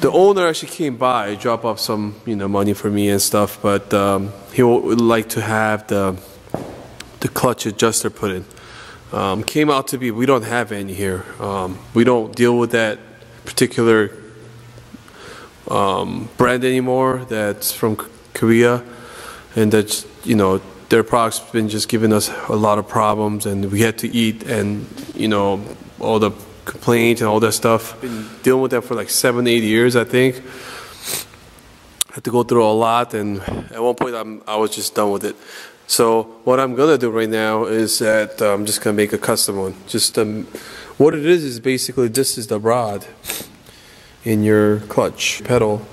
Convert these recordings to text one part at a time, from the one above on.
The owner actually came by, drop off some you know money for me and stuff, but um, he would like to have the the clutch adjuster put in. Um, came out to be we don't have any here. Um, we don't deal with that particular um, brand anymore. That's from Korea, and that's you know their products been just giving us a lot of problems, and we had to eat and you know all the complaints and all that stuff. Been dealing with that for like seven, eight years, I think. Had to go through a lot, and at one point I'm, I was just done with it. So what I'm gonna do right now is that uh, I'm just gonna make a custom one. Just um, what it is is basically this is the rod in your clutch pedal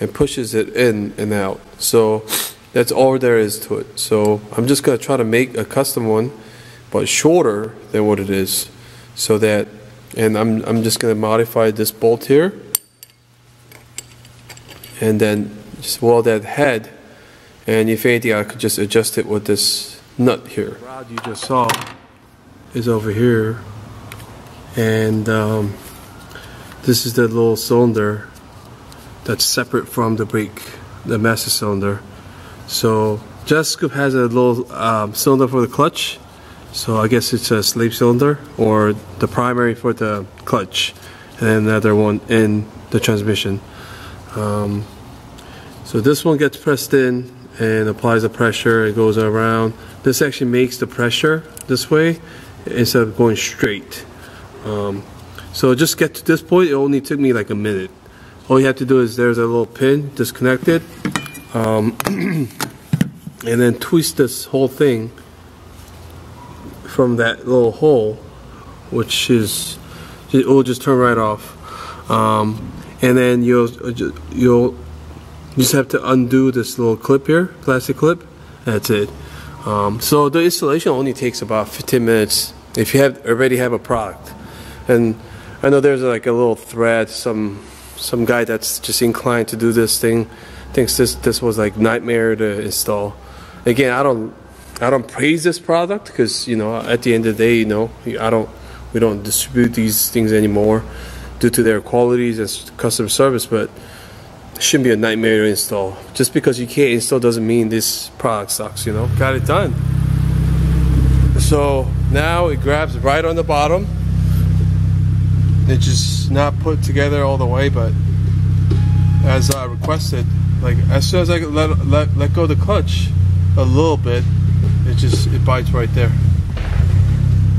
and pushes it in and out. So that's all there is to it. So I'm just gonna try to make a custom one, but shorter than what it is, so that and I'm I'm just gonna modify this bolt here, and then just weld that head, and if anything I could just adjust it with this nut here. The rod you just saw is over here, and um, this is the little cylinder that's separate from the brake, the master cylinder. So Jet has a little um, cylinder for the clutch. So I guess it's a slave cylinder or the primary for the clutch and another one in the transmission. Um, so this one gets pressed in and applies the pressure. It goes around. This actually makes the pressure this way instead of going straight. Um, so just get to this point, it only took me like a minute. All you have to do is there's a little pin, disconnect it, um, and then twist this whole thing from that little hole, which is, it will just turn right off. Um, and then you'll, you'll just have to undo this little clip here, plastic clip. That's it. Um, so the installation only takes about 15 minutes if you have already have a product. And I know there's like a little thread, some some guy that's just inclined to do this thing thinks this this was like nightmare to install. Again, I don't I don't praise this product because you know at the end of the day, you know I don't we don't distribute these things anymore due to their qualities and customer service, but shouldn't be a nightmare to install. Just because you can't install doesn't mean this product sucks. You know, got it done. So now it grabs right on the bottom. It's just not put together all the way, but as I requested, like as soon as I let let let go the clutch a little bit, it just it bites right there.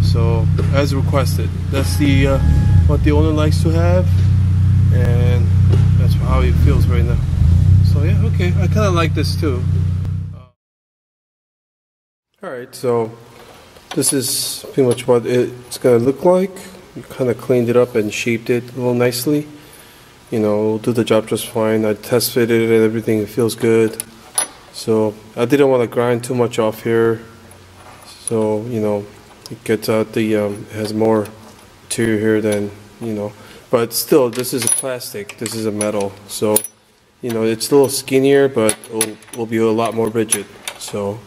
So as requested, that's the uh, what the owner likes to have, and how he feels right now. So yeah, okay, I kind of like this too. All right, so this is pretty much what it's gonna look like. Kind of cleaned it up and shaped it a little nicely. You know, do the job just fine. I test fitted it and everything. It feels good. So I didn't want to grind too much off here. So you know, it gets out the um, has more material here than you know. But still, this is a plastic. This is a metal. So you know, it's a little skinnier, but it will, will be a lot more rigid. So